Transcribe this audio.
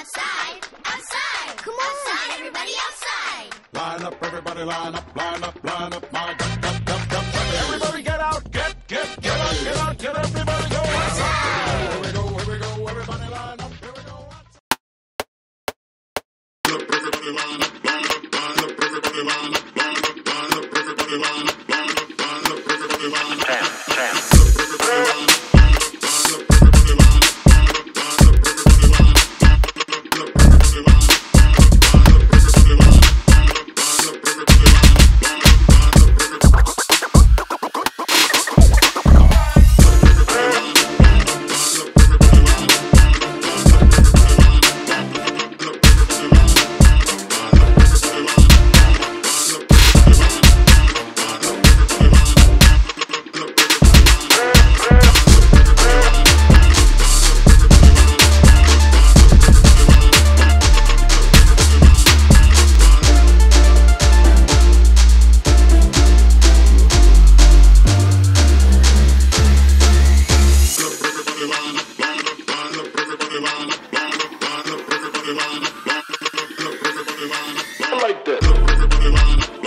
Outside, outside. Come on. Outside, everybody outside. Line up, everybody, line up, line up, line up, my duck, duck, duck, duck. Everybody get out, get, get, get out, get out, get everybody go outside. Here we go, here we go, everybody line up, here we go. Everybody line up, line up, line up, everybody line up, line up, line up, everybody line up, line up, like that.